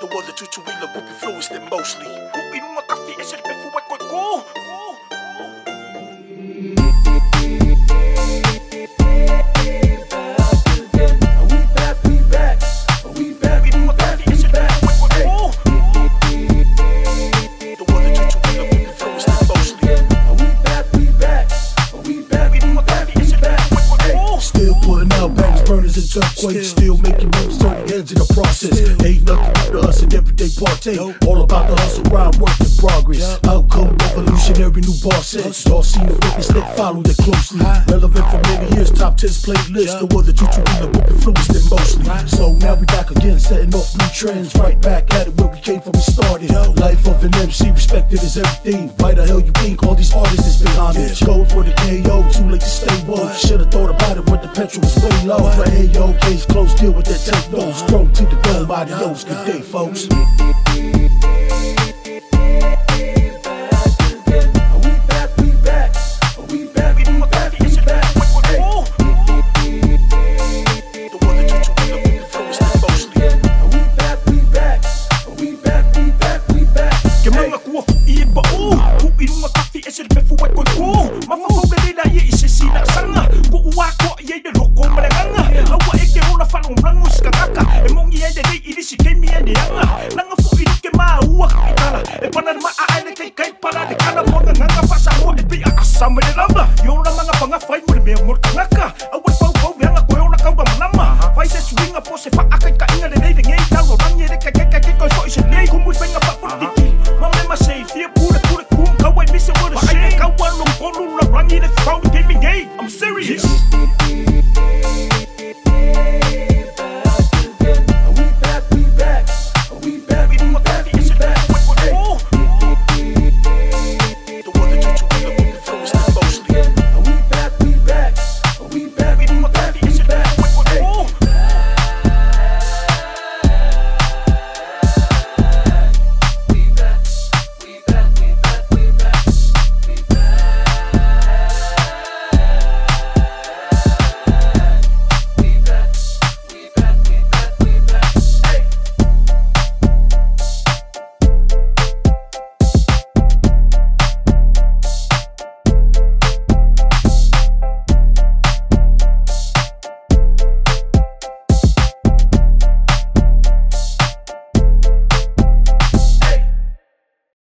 The one that tutu wila will be fluent than mostly. Who in my coffee is it before Still putting out bangers, burners, and turquoise. Still making moves, turning heads in the process. Ain't nothing to us in everyday partake. All about the hustle, grind, work in progress. Outcome revolutionary, new bosses. Y'all seen the witness that followed it closely. Relevant for many years, top 10's playlist. The one that you two in the book influenced it mostly. So now we back again, setting off new trends. Right back at it where we came from, we started. Life of an MC, respected as everything. Why the hell you think all these artists is behind it? Going for the KO, too late to stay woke. Should've thought about when the petrol was way low. But hey yo, case closed, deal with that techno. Strong to the dome, adios, good day, folks. Kuwa fu kahit para di ka na mo nga nga pa sa huli pi ang kasama ni lamba yun lang mga panga fay mo libi ang murta nga ka awit pa ang kawbi ang akoyo na kawba manama fay sa swing po si fa akit ka ina rinay dingay talo na